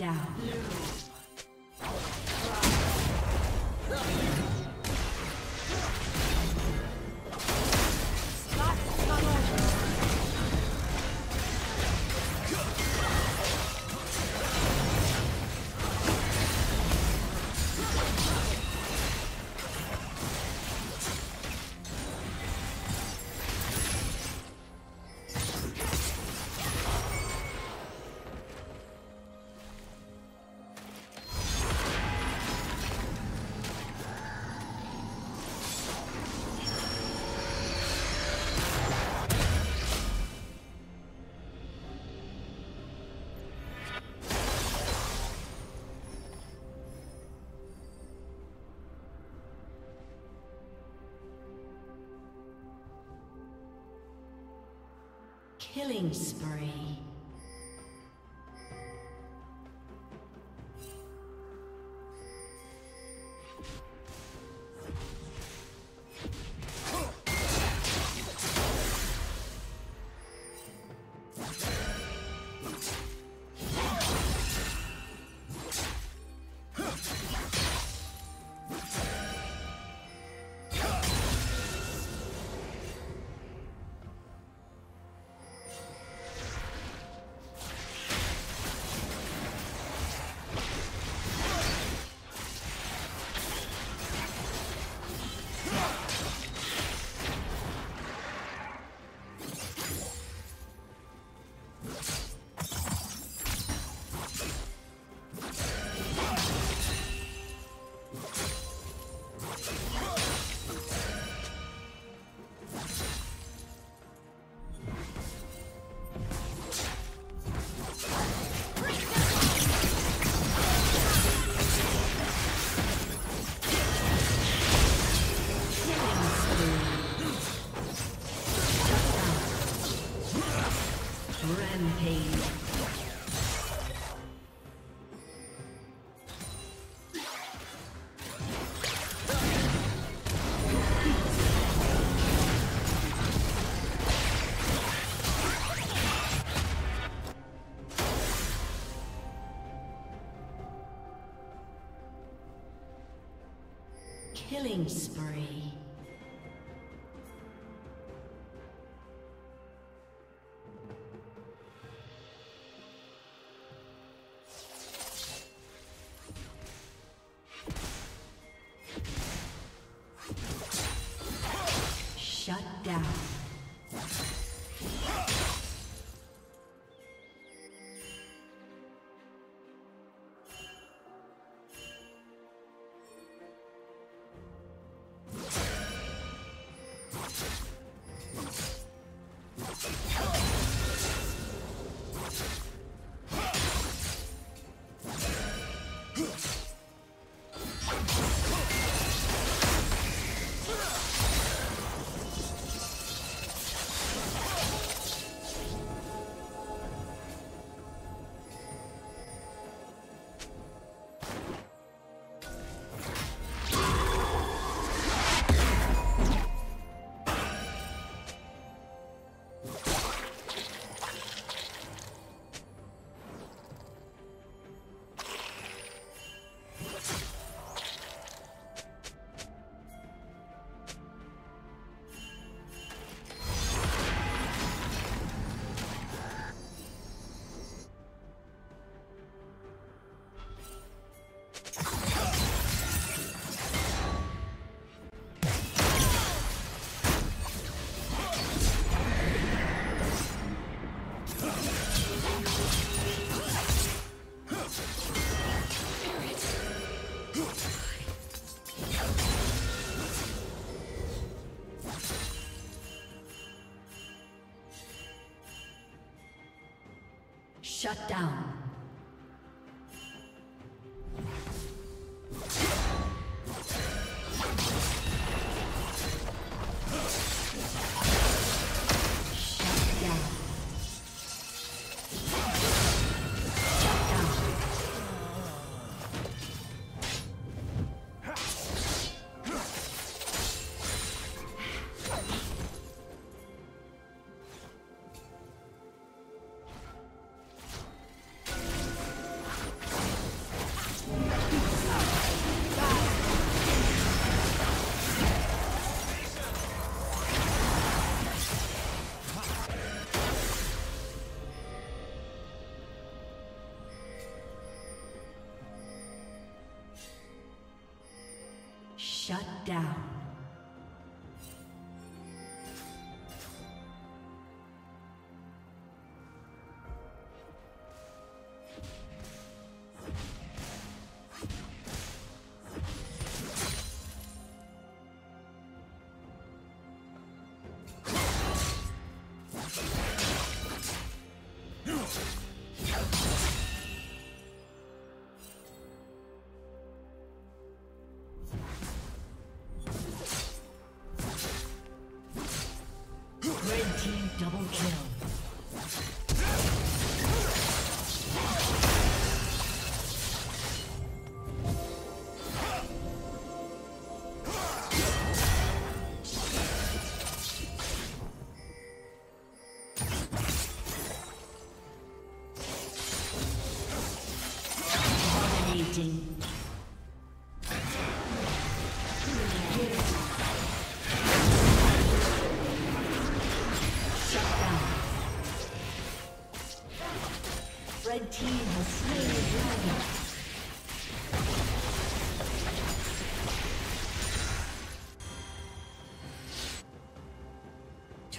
down. Killing spree. Rampage. Shut down. Shut down.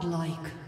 Godlike.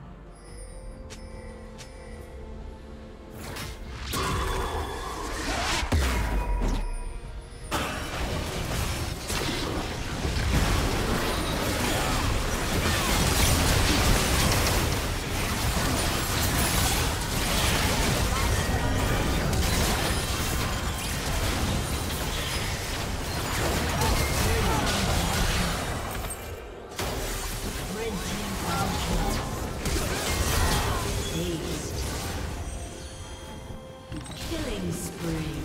Team's turret